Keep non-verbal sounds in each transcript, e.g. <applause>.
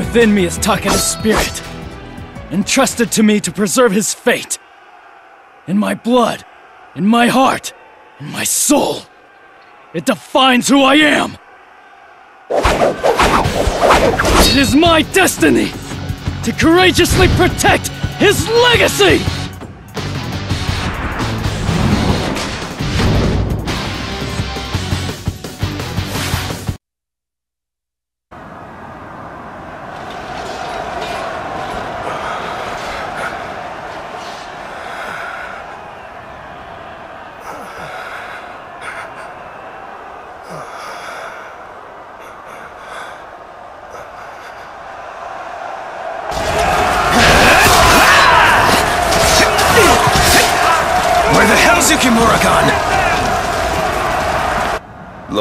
Within me is Takeda's spirit, entrusted to me to preserve his fate. In my blood, in my heart, in my soul. It defines who I am! It is my destiny to courageously protect his legacy!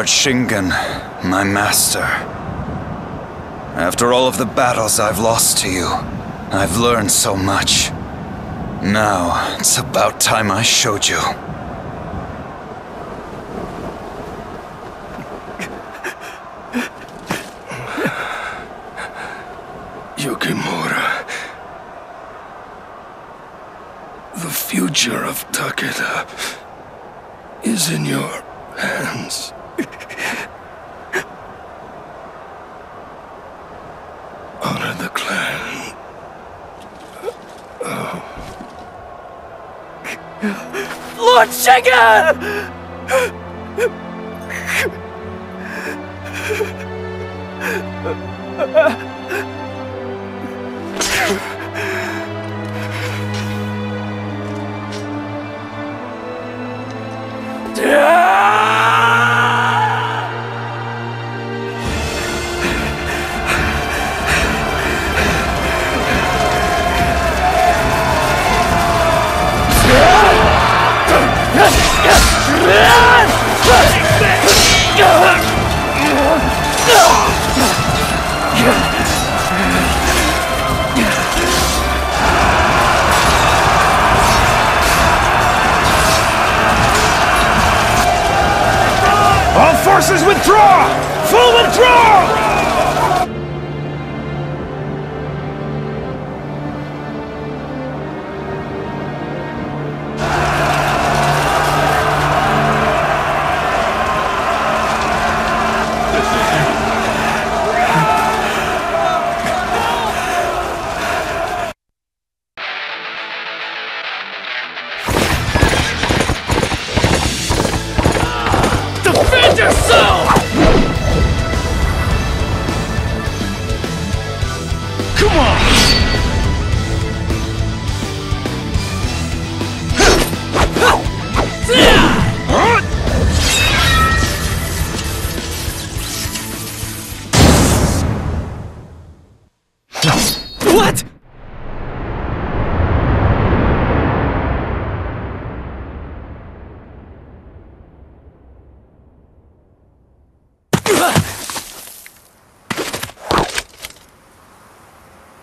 Lord Shingen, my master. After all of the battles I've lost to you, I've learned so much. Now, it's about time I showed you. Yukimura. The future of Takeda is in your hands. Honor the clan. Lord Shingen! All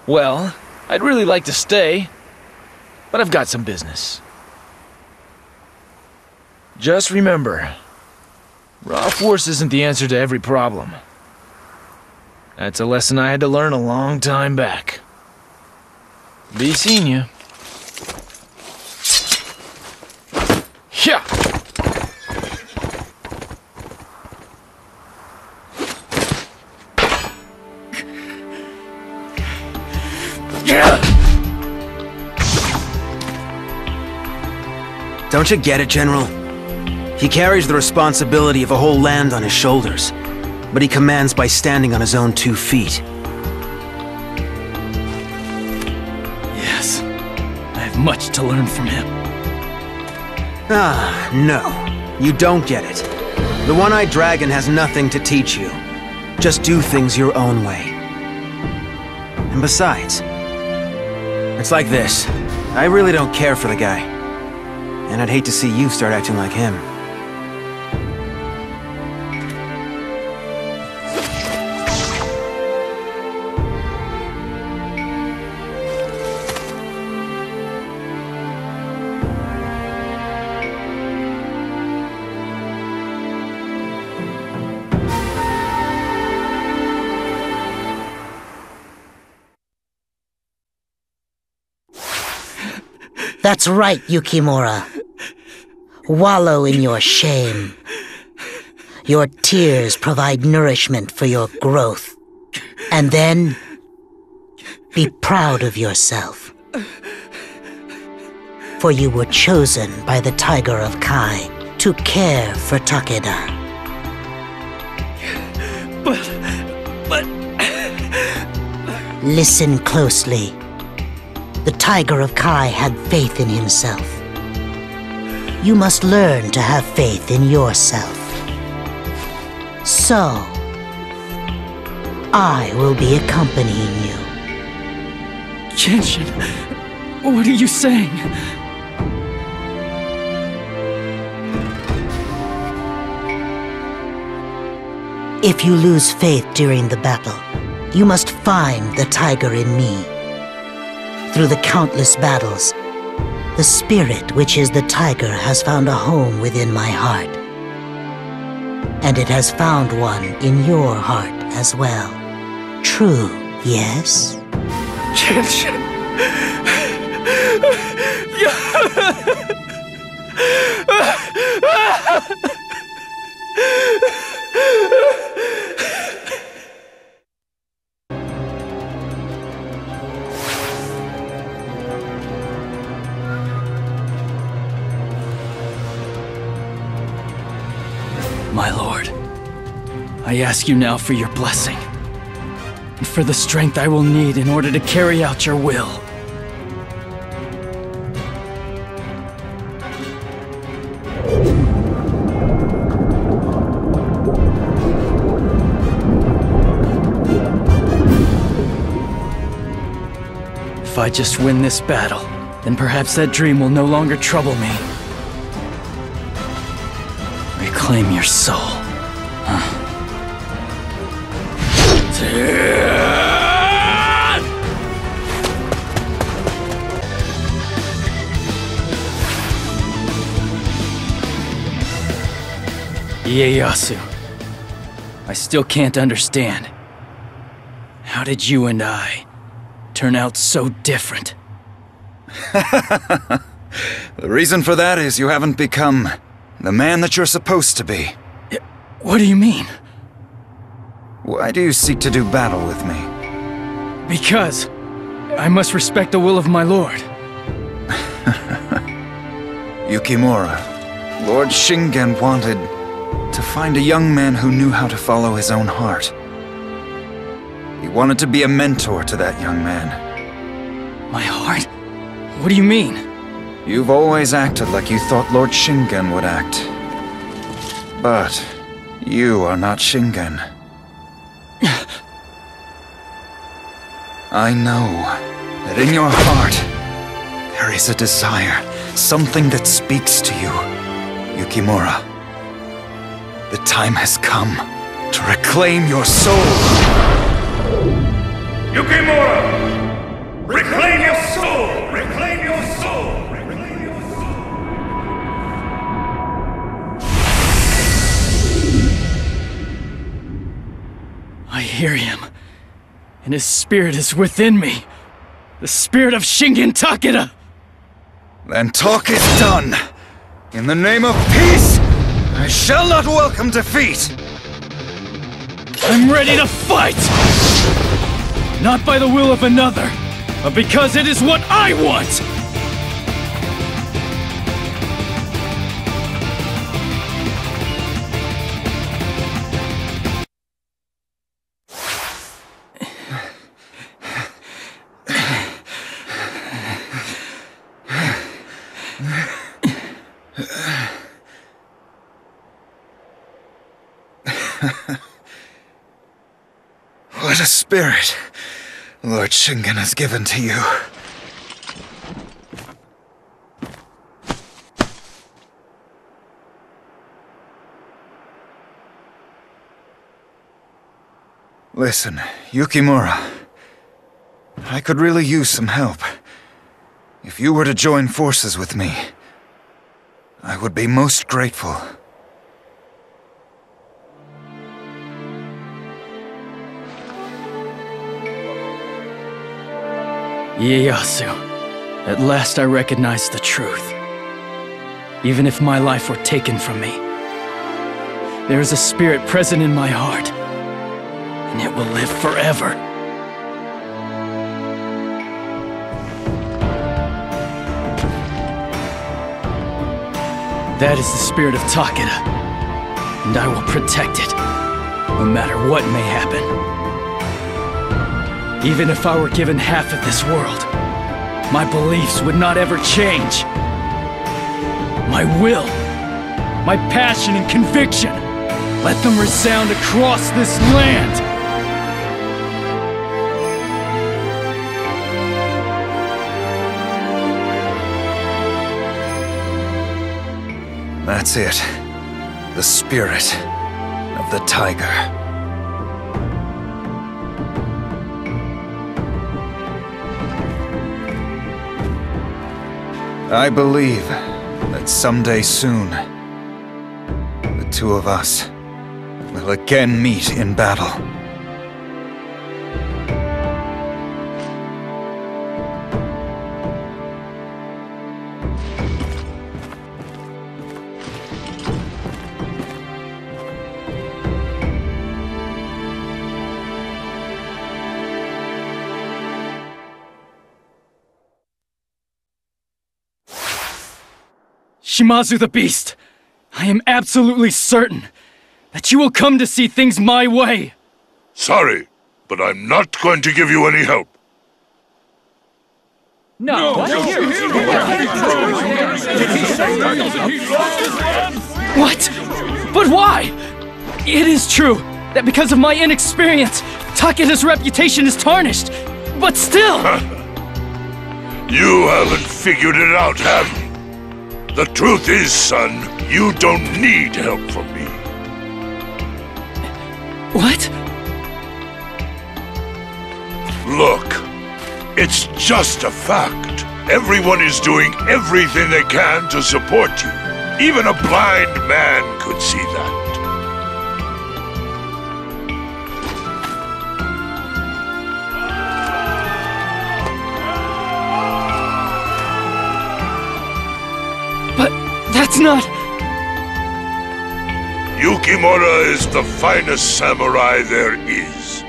Well, I'd really like to stay, but I've got some business. Just remember, raw force isn't the answer to every problem. That's a lesson I had to learn a long time back. Be seeing you. Don't you get it, General? He carries the responsibility of a whole land on his shoulders, but he commands by standing on his own two feet. Yes. I have much to learn from him. Ah, no. You don't get it. The One-Eyed Dragon has nothing to teach you. Just do things your own way. And besides, it's like this. I really don't care for the guy. And I'd hate to see you start acting like him. That's right, Yukimura. Wallow in your shame. Your tears provide nourishment for your growth. And then, be proud of yourself. For you were chosen by the Tiger of Kai to care for Takeda. But. but. Listen closely. The Tiger of Kai had faith in himself. You must learn to have faith in yourself. So, I will be accompanying you. Kenshin, what are you saying? If you lose faith during the battle, you must find the tiger in me. Through the countless battles, the spirit which is the tiger has found a home within my heart. And it has found one in your heart as well. True, yes? <laughs> I ask you now for your blessing, and for the strength I will need in order to carry out your will. If I just win this battle, then perhaps that dream will no longer trouble me. Reclaim your soul. Ieyasu, I still can't understand. How did you and I turn out so different? <laughs> The reason for that is you haven't become the man that you're supposed to be. What do you mean? Why do you seek to do battle with me? Because I must respect the will of my lord. <laughs> Yukimura, Lord Shingen wanted to find a young man who knew how to follow his own heart. He wanted to be a mentor to that young man. My heart? What do you mean? You've always acted like you thought Lord Shingen would act. But you are not Shingen. I know that in your heart there is a desire, something that speaks to you, Yukimura. The time has come to reclaim your soul. Yukimura! Reclaim your soul! Reclaim your soul! Reclaim your soul! I hear him, and his spirit is within me. The spirit of Shingen Takeda! Then talk is done. In the name of peace, I shall not welcome defeat. I'm ready to fight! Not by the will of another, but because it is what I want! What a spirit Lord Shingen has given to you. Listen, Yukimura. I could really use some help. If you were to join forces with me, I would be most grateful. Ieyasu, At last I recognize the truth. Even if my life were taken from me, there is a spirit present in my heart, and it will live forever. That is the spirit of Takeda, and I will protect it, no matter what may happen. Even if I were given half of this world, my beliefs would not ever change. My will, my passion and conviction, let them resound across this land. That's it. The spirit of the tiger. I believe that someday soon, the two of us will again meet in battle. Shimazu the Beast, I am absolutely certain that you will come to see things my way. Sorry, but I'm not going to give you any help. No, what? What? But why? It is true that because of my inexperience, Takeda's reputation is tarnished. But still, You haven't figured it out, have you? The truth is, son, you don't need help from me. what? Look, it's just a fact. Everyone is doing everything they can to support you. Even a blind man could see that. That's not. Yukimura is the finest samurai there is.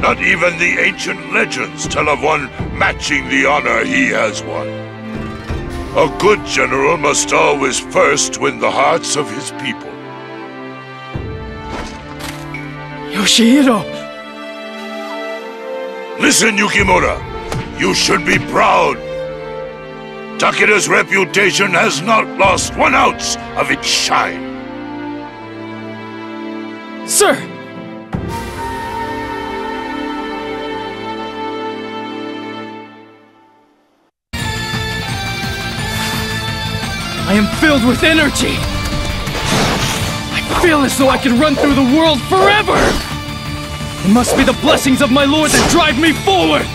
Not even the ancient legends tell of one matching the honor he has won. A good general must always first win the hearts of his people. Yoshihiro! Listen, Yukimura. You should be proud. Takeda's reputation has not lost one ounce of its shine. Sir! I am filled with energy! I feel as though I can run through the world forever! It must be the blessings of my lord that drive me forward!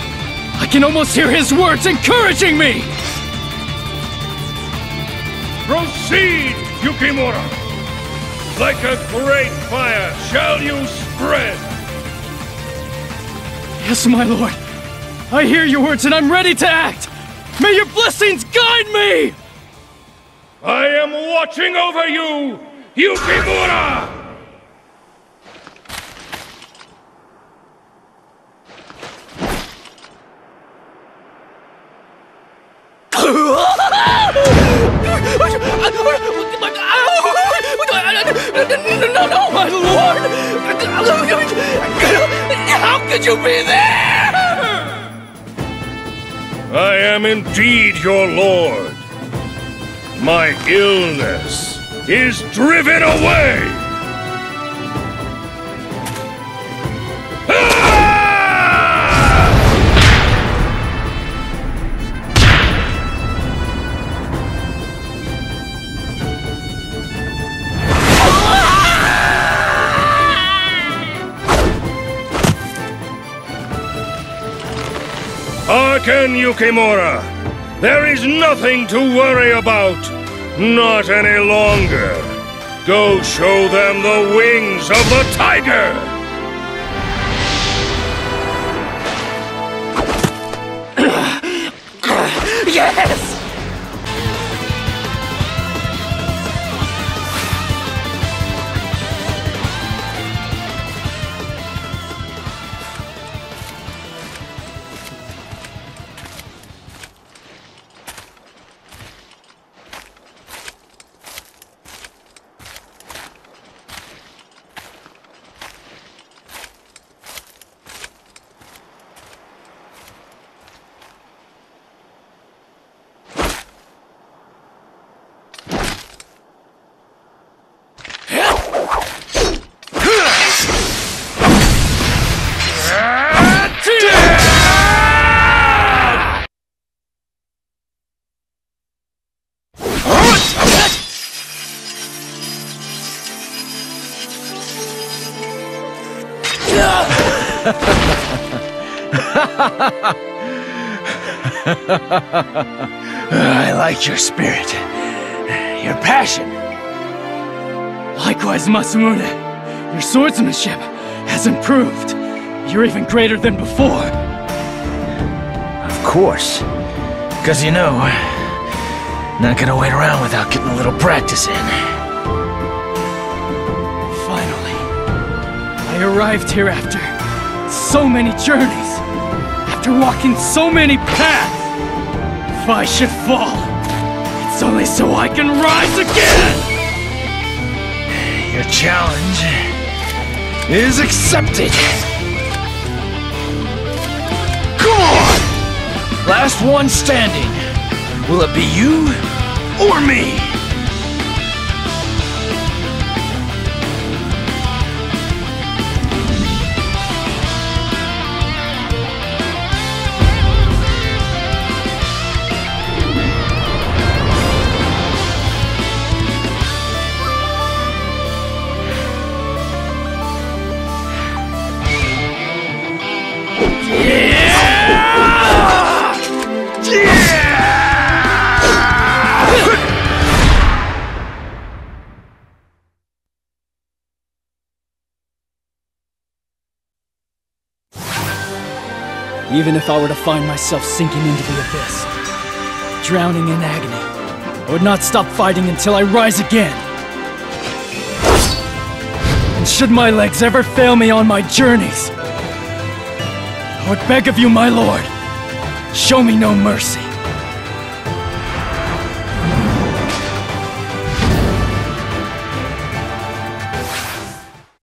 I can almost hear his words encouraging me! Proceed, Yukimura! Like a great fire shall you spread! Yes, my lord. I hear your words and I'm ready to act! May your blessings guide me! I am watching over you, Yukimura! No, no, my lord! How could you be there? I am indeed your lord. My illness is driven away! Hearken, Yukimura! There is nothing to worry about! Not any longer! Go show them the wings of the tiger! I like your spirit. Your passion. Likewise, Masamune. Your swordsmanship has improved. You're even greater than before. Of course. Because you know, not gonna wait around without getting a little practice in. Finally, I arrived here after so many journeys, after walking so many paths. If I should fall, it's only so I can rise again! Your challenge is accepted. Come on! Last one standing. Will it be you or me? Even if I were to find myself sinking into the abyss, drowning in agony, I would not stop fighting until I rise again. And should my legs ever fail me on my journeys, I would beg of you, my lord, show me no mercy.